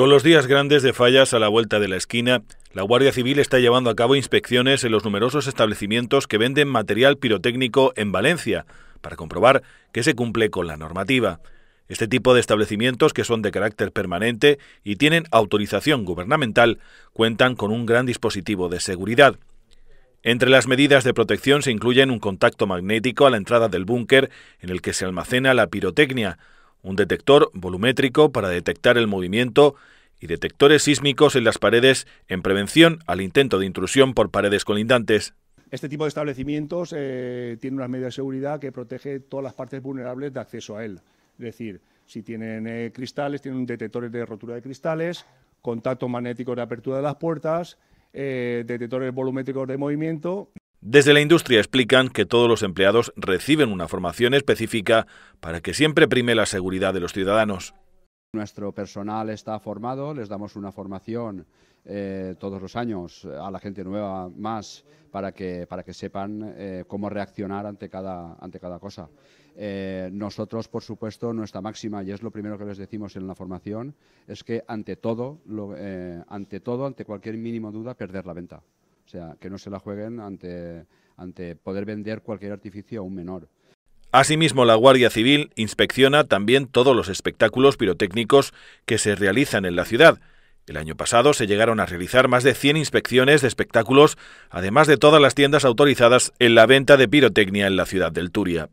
Con los días grandes de fallas a la vuelta de la esquina, la Guardia Civil está llevando a cabo inspecciones en los numerosos establecimientos que venden material pirotécnico en Valencia, para comprobar que se cumple con la normativa. Este tipo de establecimientos, que son de carácter permanente y tienen autorización gubernamental, cuentan con un gran dispositivo de seguridad. Entre las medidas de protección se incluyen un contacto magnético a la entrada del búnker en el que se almacena la pirotecnia, un detector volumétrico para detectar el movimiento y detectores sísmicos en las paredes en prevención al intento de intrusión por paredes colindantes. Este tipo de establecimientos eh, tiene unas medidas de seguridad que protege todas las partes vulnerables de acceso a él. Es decir, si tienen eh, cristales, tienen detectores de rotura de cristales, contacto magnético de apertura de las puertas, eh, detectores volumétricos de movimiento. Desde la industria explican que todos los empleados reciben una formación específica para que siempre prime la seguridad de los ciudadanos. Nuestro personal está formado, les damos una formación eh, todos los años a la gente nueva más para que, para que sepan eh, cómo reaccionar ante cada, ante cada cosa. Eh, nosotros, por supuesto, nuestra máxima, y es lo primero que les decimos en la formación, es que ante todo, ante todo, ante cualquier mínimo duda, perder la venta. Sea, que no se la jueguen ante, ante poder vender cualquier artificio a un menor. Asimismo, la Guardia Civil inspecciona también todos los espectáculos pirotécnicos que se realizan en la ciudad. El año pasado se llegaron a realizar más de 100 inspecciones de espectáculos, además de todas las tiendas autorizadas en la venta de pirotecnia en la ciudad del Turia.